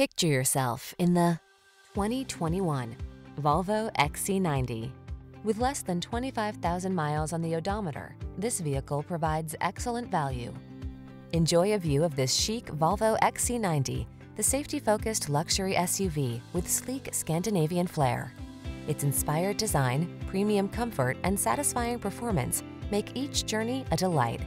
Picture yourself in the 2021 Volvo XC90. With less than 25,000 miles on the odometer, this vehicle provides excellent value. Enjoy a view of this chic Volvo XC90, the safety-focused luxury SUV with sleek Scandinavian flair. Its inspired design, premium comfort, and satisfying performance make each journey a delight.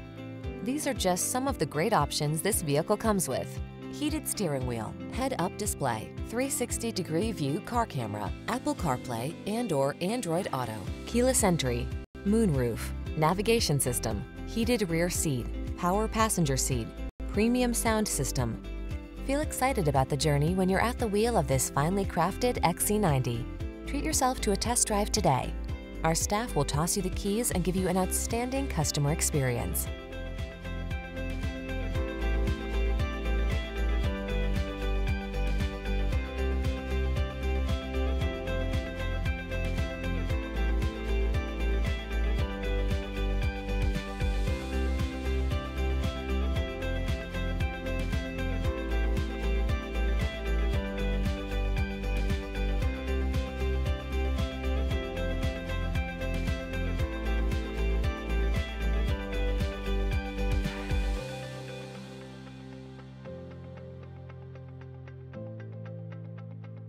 These are just some of the great options this vehicle comes with. Heated steering wheel, head-up display, 360-degree view car camera, Apple CarPlay and or Android Auto, keyless entry, moonroof, navigation system, heated rear seat, power passenger seat, premium sound system. Feel excited about the journey when you're at the wheel of this finely crafted XC90. Treat yourself to a test drive today. Our staff will toss you the keys and give you an outstanding customer experience.